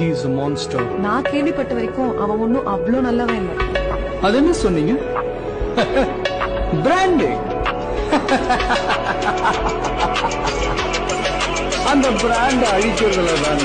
He is a monster. நான் கேள்விப்பட்ட வரைக்கும் அவன் ஒண்ணும் அவ்வளவு நல்லவன் இல்ல. அது என்ன சொன்னீங்க? பிராண்டிங் அந்த பிராண்ட் அழிக்கிறதுல தான்